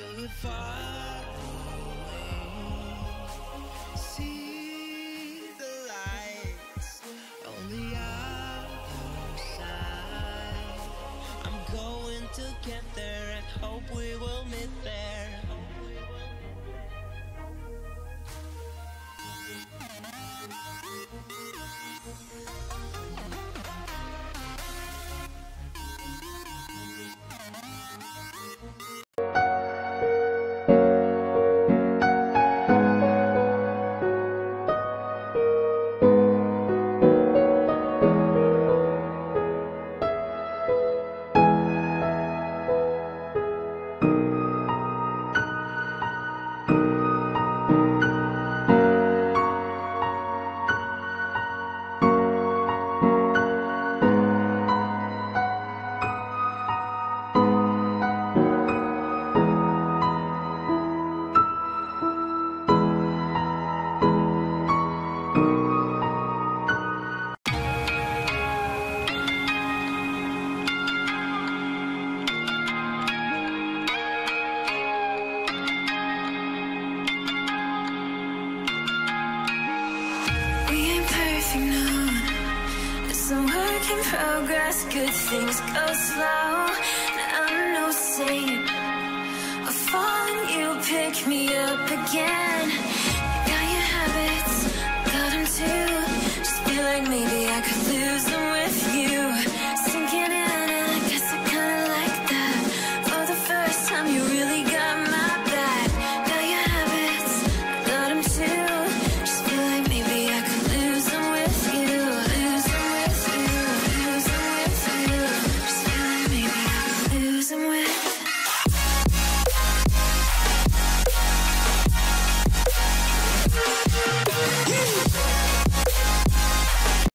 Does it far It's a work in progress, good things go slow. I'm no saint. I fall and you pick me up again. You got your habits, got them too. Just feel like maybe I could lose.